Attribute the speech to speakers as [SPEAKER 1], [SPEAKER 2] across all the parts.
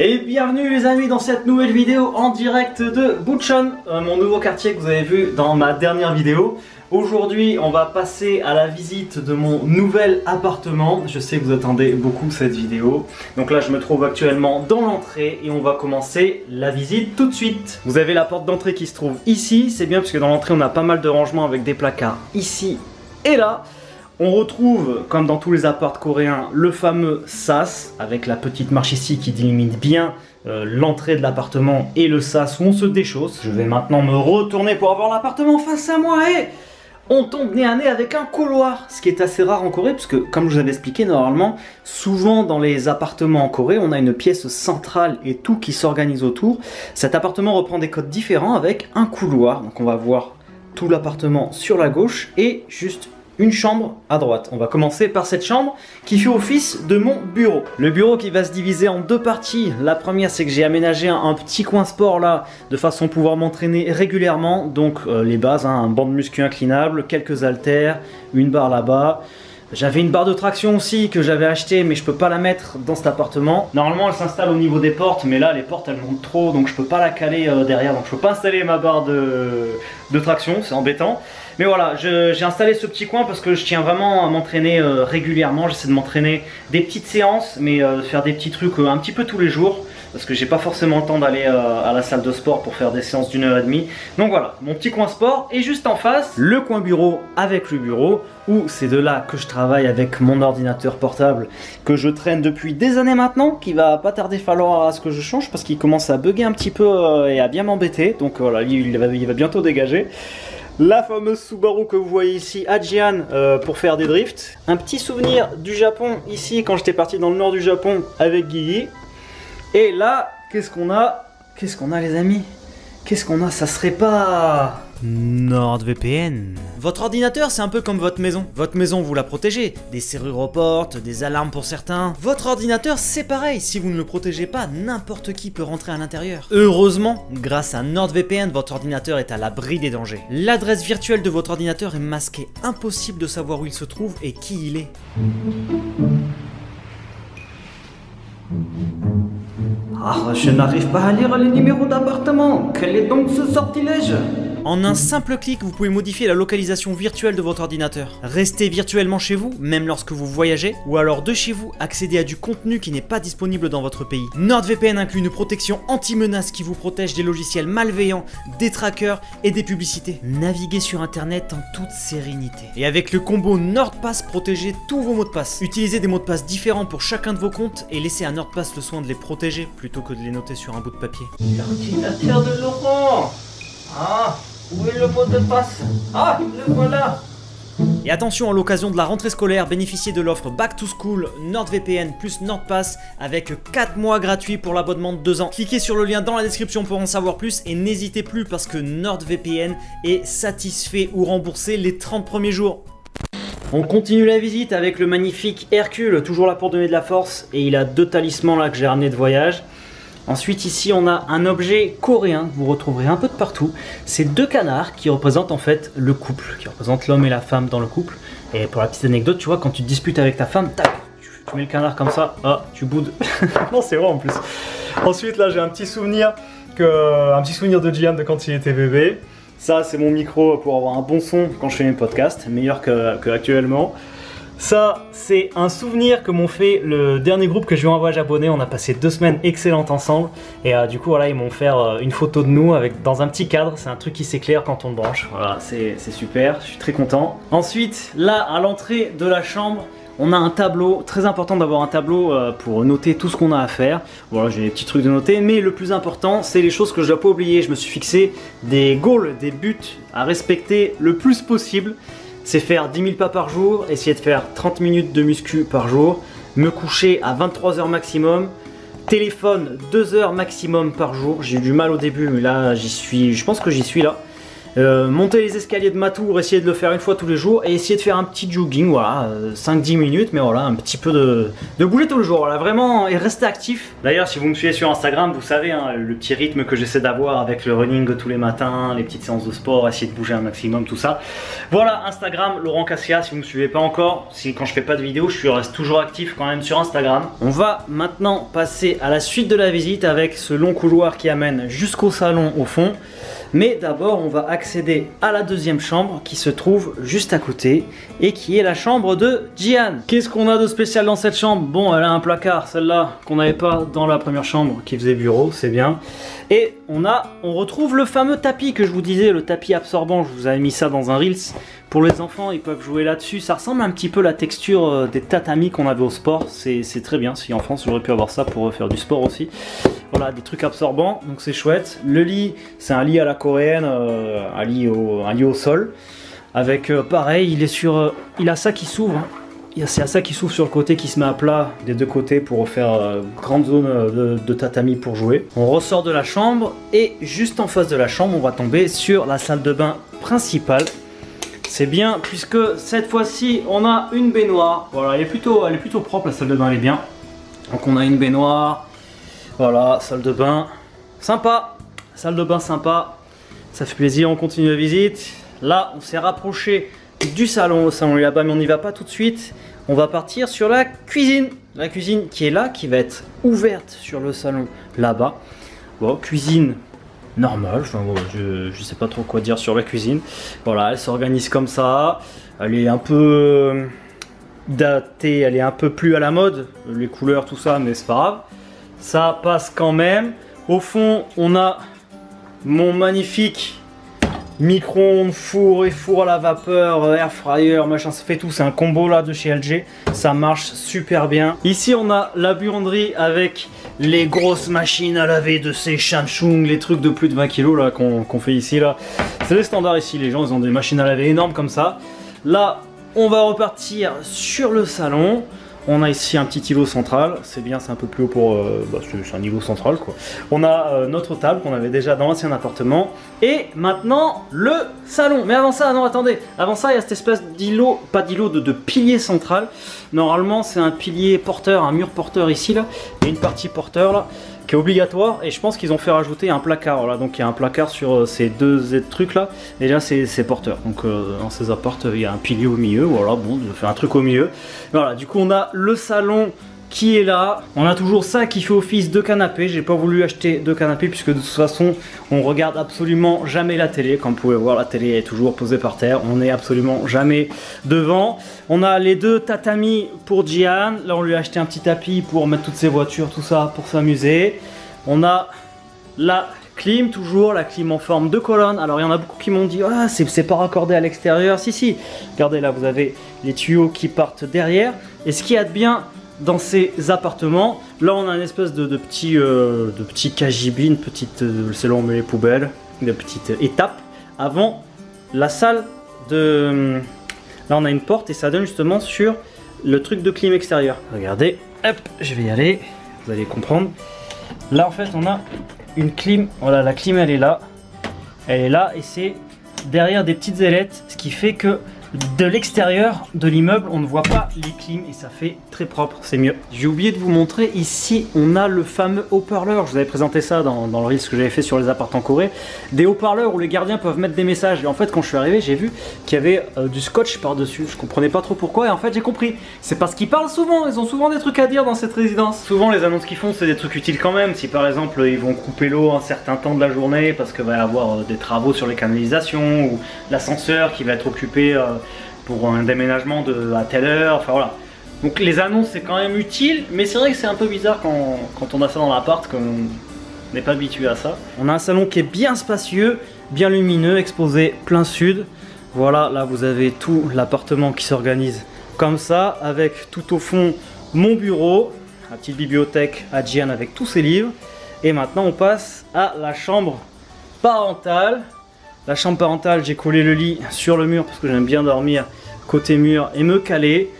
[SPEAKER 1] Et bienvenue les amis dans cette nouvelle vidéo en direct de Butchon, euh, mon nouveau quartier que vous avez vu dans ma dernière vidéo. Aujourd'hui on va passer à la visite de mon nouvel appartement. Je sais que vous attendez beaucoup cette vidéo. Donc là je me trouve actuellement dans l'entrée et on va commencer la visite tout de suite. Vous avez la porte d'entrée qui se trouve ici, c'est bien parce que dans l'entrée on a pas mal de rangements avec des placards ici et là. On retrouve, comme dans tous les apparts coréens, le fameux sas, avec la petite marche ici qui délimite bien euh, l'entrée de l'appartement et le sas où on se déchausse. Je vais maintenant me retourner pour avoir l'appartement face à moi et on tombe nez à nez avec un couloir, ce qui est assez rare en Corée, puisque comme je vous avais expliqué, normalement, souvent dans les appartements en Corée, on a une pièce centrale et tout qui s'organise autour. Cet appartement reprend des codes différents avec un couloir, donc on va voir tout l'appartement sur la gauche et juste une chambre à droite. On va commencer par cette chambre qui fait office de mon bureau. Le bureau qui va se diviser en deux parties. La première, c'est que j'ai aménagé un, petit coin sport là, de façon à pouvoir m'entraîner régulièrement. Donc euh, les bases, hein, un banc de muscu inclinable, quelques haltères, une barre là-bas. J'avais une barre de traction aussi que j'avais acheté mais je peux pas la mettre dans cet appartement. Normalement elle s'installe au niveau des portes mais là les portes elles montent trop donc je peux pas la caler euh, derrière donc je peux pas installer ma barre de traction, c'est embêtant. Mais voilà, j'ai installé ce petit coin parce que je tiens vraiment à m'entraîner euh, régulièrement. J'essaie de m'entraîner des petites séances, mais euh, faire des petits trucs euh, un petit peu tous les jours. Parce que j'ai pas forcément le temps d'aller à la salle de sport pour faire des séances d'une heure et demie. Donc voilà, mon petit coin sport. Et juste en face, le coin bureau avec le bureau. Où c'est de là que je travaille avec mon ordinateur portable que je traîne depuis des années maintenant. Qui va pas tarder falloir à ce que je change parce qu'il commence à bugger un petit peu et à bien m'embêter. Donc voilà, il va, il va bientôt dégager la fameuse Subaru que vous voyez ici, Ajian, euh, pour faire des drifts. Un petit souvenir du Japon ici quand j'étais parti dans le nord du Japon avec Guigui. Et là, qu'est-ce qu'on a? Qu'est-ce qu'on a les amis? Qu'est-ce qu'on a? Ça serait pas... NordVPN. Votre ordinateur, c'est un peu comme votre maison. Votre maison, vous la protégez. Des serrures aux portes, des alarmes pour certains. Votre ordinateur, c'est pareil. Si vous ne le protégez pas, n'importe qui peut rentrer à l'intérieur. Heureusement, grâce à NordVPN, votre ordinateur est à l'abri des dangers. L'adresse virtuelle de votre ordinateur est masquée. Impossible de savoir où il se trouve et qui il est. Ah, je n'arrive pas à lire les numéros d'appartement. Quel est donc ce sortilège? En un simple clic, vous pouvez modifier la localisation virtuelle de votre ordinateur. Restez virtuellement chez vous, même lorsque vous voyagez, ou alors de chez vous, accéder à du contenu qui n'est pas disponible dans votre pays. NordVPN inclut une protection anti-menace qui vous protège des logiciels malveillants, des trackers et des publicités. Naviguez sur internet en toute sérénité. Et avec le combo NordPass, protégez tous vos mots de passe. Utilisez des mots de passe différents pour chacun de vos comptes et laissez à NordPass le soin de les protéger plutôt que de les noter sur un bout de papier. L'ordinateur de Laurent Ah où est le mot de passe? Ah, le voilà et attention, à l'occasion de la rentrée scolaire, bénéficiez de l'offre Back to School NordVPN plus NordPass avec 4 mois gratuits pour l'abonnement de 2 ans. Cliquez sur le lien dans la description pour en savoir plus et n'hésitez plus parce que NordVPN est satisfait ou remboursé les 30 premiers jours. On continue la visite avec le magnifique Hercule, toujours là pour donner de la force et il a deux talismans là que j'ai ramené de voyage. Ensuite ici on a un objet coréen que vous retrouverez un peu de partout. C'est deux canards qui représentent en fait le couple, qui représentent l'homme et la femme dans le couple. Et pour la petite anecdote, tu vois, quand tu te disputes avec ta femme, tu, mets le canard comme ça, ah, tu boudes. non, c'est vrai en plus. Ensuite là j'ai un petit souvenir un petit souvenir de Gian de quand il était bébé. Ça c'est mon micro pour avoir un bon son quand je fais mes podcasts, meilleur que, que actuellement. Ça, c'est un souvenir que m'ont fait le dernier groupe que j'ai eu en voyage abonné. On a passé deux semaines excellentes ensemble. Et euh, du coup, voilà, ils m'ont fait euh, une photo de nous dans un petit cadre. C'est un truc qui s'éclaire quand on le branche. Voilà, c'est super. Je suis très content. Ensuite, là, à l'entrée de la chambre, on a un tableau, très important d'avoir un tableau euh, pour noter tout ce qu'on a à faire. Voilà, j'ai des petits trucs de noter, mais le plus important, c'est les choses que je dois pas oublier. Je me suis fixé des goals, des buts à respecter le plus possible c'est faire 10 000 pas par jour, essayer de faire 30 minutes de muscu par jour, me coucher à 23 heures maximum, téléphone 2 heures maximum par jour. J'ai eu du mal au début, mais là j'y suis, je pense que j'y suis là. Euh, monter les escaliers de ma tour, essayer de le faire une fois tous les jours et essayer de faire un petit jogging, voilà, 5-10 euh, minutes, mais voilà, un petit peu de, de bouger tous les jours, voilà, vraiment, et rester actif. D'ailleurs, si vous me suivez sur Instagram, vous savez, hein, le petit rythme que j'essaie d'avoir avec le running tous les matins, les petites séances de sport, essayer de bouger un maximum, tout ça. Voilà Instagram Laurent Cassia si vous ne me suivez pas encore, si quand je fais pas de vidéo je reste toujours actif quand même sur Instagram. On va maintenant passer à la suite de la visite avec ce long couloir qui amène jusqu'au salon au fond. Mais d'abord, on va accéder à la deuxième chambre qui se trouve juste à côté et qui est la chambre de Jian. Qu'est-ce qu'on a de spécial dans cette chambre? Bon, elle a un placard, celle-là, qu'on n'avait pas dans la première chambre qui faisait bureau, c'est bien. Et on a, on retrouve le fameux tapis que je vous disais, le tapis absorbant. Je vous avais mis ça dans un Reels. Pour les enfants, ils peuvent jouer là-dessus. Ça ressemble un petit peu à la texture euh, des tatamis qu'on avait au sport. C'est très bien. Si en France, j'aurais pu avoir ça pour faire du sport aussi. Voilà, des trucs absorbants, donc c'est chouette. Le lit, c'est un lit à la coréenne, euh, un, lit au, sol. Avec euh, pareil, il est sur. Euh, il a ça qui s'ouvre. Hein. C'est à ça qui s'ouvre sur le côté, qui se met à plat des deux côtés pour faire grande zone de, de, tatami pour jouer. On ressort de la chambre et juste en face de la chambre, on va tomber sur la salle de bain principale. C'est bien puisque cette fois-ci, on a une baignoire. Voilà, elle est plutôt, elle est plutôt propre la salle de bain, elle est bien. Donc on a une baignoire, voilà, salle de bain. Sympa. Salle de bain sympa. Ça fait plaisir, on continue la visite. Là, on s'est rapproché du salon. Le salon là-bas, mais on n'y va pas tout de suite. On va partir sur la cuisine. La cuisine qui est là, qui va être ouverte sur le salon là-bas. Bon, cuisine normale. Enfin, je, je sais pas trop quoi dire sur la cuisine. Voilà, elle s'organise comme ça. Elle est un peu euh, datée, elle est un peu plus à la mode. Les couleurs, tout ça, mais c'est pas grave ça passe quand même. Au fond, on a mon magnifique micro-ondes, four et four à la vapeur, air fryer, machin, ça fait tout. C'est un combo là de chez LG. Ça marche super bien. Ici, on a la buanderie avec les grosses machines à laver de ces Shanchung, les trucs de plus de 20 kg qu'on fait ici là. C'est les standards ici. Les gens, ils ont des machines à laver énormes comme ça. Là, on va repartir sur le salon. On a ici un petit îlot central, c'est bien, c'est un peu plus haut pour... Euh, bah, c'est un îlot central quoi. On a euh, notre table qu'on avait déjà dans l'ancien appartement. Et maintenant, le salon. Mais avant ça, non attendez, avant ça il y a cette espèce d'îlot, pas d'îlot, de, pilier central. Normalement c'est un pilier porteur, un mur porteur ici là. A une partie porteur là qui est obligatoire et je pense qu'ils ont fait rajouter un placard là donc il y a un placard sur euh, ces deux trucs là déjà c'est porteur. Donc euh, dans ces apports il y a un pilier au milieu voilà. Bon je fais un truc au milieu. Voilà du coup on a le salon qui est là. On a toujours ça qui fait office de canapé. J'ai pas voulu acheter de canapé puisque de toute façon on regarde absolument jamais la télé. Comme vous pouvez voir la télé est toujours posée par terre. On n'est absolument jamais devant. On a les deux tatamis pour Jian. Là on lui a acheté un petit tapis pour mettre toutes ses voitures, tout ça pour s'amuser. On a la clim toujours, la clim en forme de colonne. Alors il y en a beaucoup qui m'ont dit ah c'est pas raccordé à l'extérieur. Si si, regardez là vous avez les tuyaux qui partent derrière. Et ce qui a de bien dans ces appartements. Là, on a une espèce de, petit, euh, une petite, euh, on met les poubelles, une petite étape avant la salle de. Là, on a une porte et ça donne justement sur le truc de clim extérieur. Regardez, hop, je vais y aller, vous allez comprendre. Là, en fait, on a une clim. Voilà, la clim, elle est là. Elle est là et c'est derrière des petites ailettes, ce qui fait que de l'extérieur de l'immeuble, on ne voit pas les clims et ça fait très propre, c'est mieux. J'ai oublié de vous montrer, ici on a le fameux haut-parleur, je vous avais présenté ça dans, le risque que j'avais fait sur les appartements coréens, des haut-parleurs où les gardiens peuvent mettre des messages. Et en fait quand je suis arrivé, j'ai vu qu'il y avait euh, du scotch par-dessus, je comprenais pas trop pourquoi et en fait j'ai compris. C'est parce qu'ils parlent souvent, ils ont souvent des trucs à dire dans cette résidence. Souvent les annonces qu'ils font c'est des trucs utiles quand même, si par exemple ils vont couper l'eau un certain temps de la journée parce qu'il va y avoir euh, des travaux sur les canalisations ou l'ascenseur qui va être occupé... Euh, pour un déménagement de, à telle heure, enfin voilà. Donc les annonces c'est quand même utile, mais c'est vrai que c'est un peu bizarre quand, on a ça dans l'appart, qu'on n'est pas habitué à ça. On a un salon qui est bien spacieux, bien lumineux, exposé plein sud. Voilà, là vous avez tout l'appartement qui s'organise comme ça, avec tout au fond mon bureau, la petite bibliothèque à Gian avec tous ses livres. Et maintenant on passe à la chambre parentale. La chambre parentale, j'ai collé le lit sur le mur parce que j'aime bien dormir côté mur et me caler.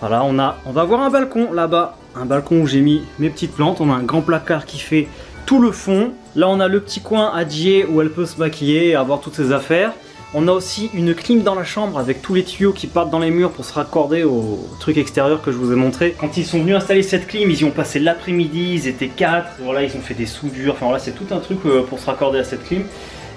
[SPEAKER 1] Voilà, on, a, on va voir un balcon là-bas. Un balcon où j'ai mis mes petites plantes. On a un grand placard qui fait tout le fond. Là, on a le petit coin à Dier où elle peut se maquiller et avoir toutes ses affaires. On a aussi une clim dans la chambre avec tous les tuyaux qui partent dans les murs pour se raccorder au truc extérieur que je vous ai montré. Quand ils sont venus installer cette clim, ils y ont passé l'après-midi, ils étaient quatre. Voilà, ils ont fait des soudures. Enfin voilà, c'est tout un truc euh, pour se raccorder à cette clim.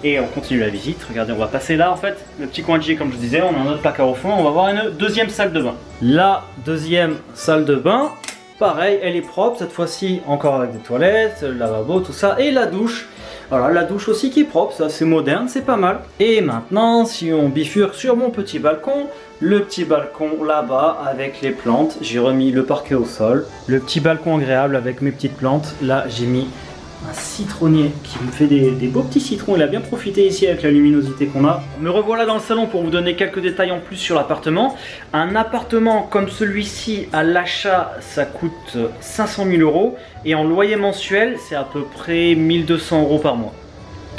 [SPEAKER 1] Et on continue la visite. Regardez, on va passer là en fait, le petit coin de J comme je disais, on a un autre placard au fond, on va voir une deuxième salle de bain. La deuxième salle de bain, pareil, elle est propre, cette fois-ci encore avec des toilettes, le lavabo, tout ça, et la douche. Voilà, la douche aussi qui est propre, ça c'est moderne, c'est pas mal. Et maintenant, si on bifurque sur mon petit balcon, le petit balcon là-bas avec les plantes, j'ai remis le parquet au sol, le petit balcon agréable avec mes petites plantes, là j'ai mis un citronnier qui me fait des, beaux petits citrons. Il a bien profité ici avec la luminosité qu'on a. Me revoilà dans le salon pour vous donner quelques détails en plus sur l'appartement. Un appartement comme celui-ci à l'achat, ça coûte 500 000 euros. Et en loyer mensuel, c'est à peu près 1200 euros par mois.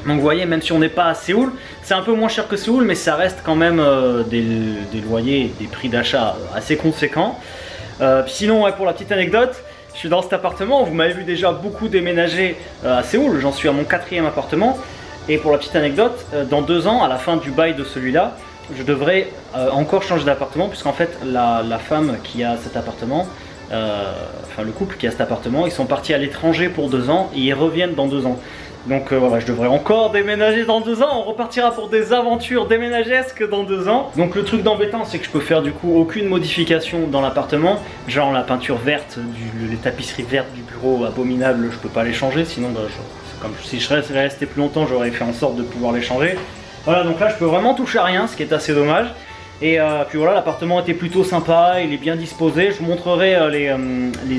[SPEAKER 1] Donc vous voyez, même si on n'est pas à Séoul, c'est un peu moins cher que Séoul, mais ça reste quand même euh, des, loyers, des prix d'achat assez conséquents. Euh, sinon, pour la petite anecdote, je suis dans cet appartement, vous m'avez vu déjà beaucoup déménager euh, à Séoul, j'en suis à mon quatrième appartement. Et pour la petite anecdote, euh, dans deux ans, à la fin du bail de celui-là, je devrais euh, encore changer d'appartement, puisqu'en fait, la, femme qui a cet appartement, enfin le couple qui a cet appartement, ils sont partis à l'étranger pour deux ans et ils reviennent dans deux ans. Donc euh, voilà, je devrais encore déménager dans deux ans. On repartira pour des aventures déménagesques dans deux ans. Donc le truc d'embêtant, c'est que je peux faire du coup aucune modification dans l'appartement. Genre la peinture verte, les tapisseries vertes du bureau abominable, je peux pas les changer. Sinon, bah, comme si je restais plus longtemps, j'aurais fait en sorte de pouvoir les changer. Voilà, donc là, je peux vraiment toucher à rien, ce qui est assez dommage. Et euh, puis voilà, l'appartement était plutôt sympa, il est bien disposé. Je vous montrerai euh, les, euh, les,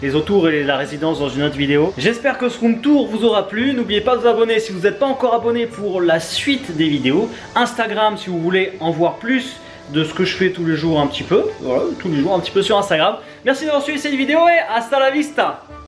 [SPEAKER 1] les autours et la résidence dans une autre vidéo. J'espère que ce room tour vous aura plu. N'oubliez pas de vous abonner si vous n'êtes pas encore abonné pour la suite des vidéos. Instagram si vous voulez en voir plus de ce que je fais tous les jours un petit peu. Voilà, tous les jours un petit peu sur Instagram. Merci d'avoir suivi cette vidéo et hasta la vista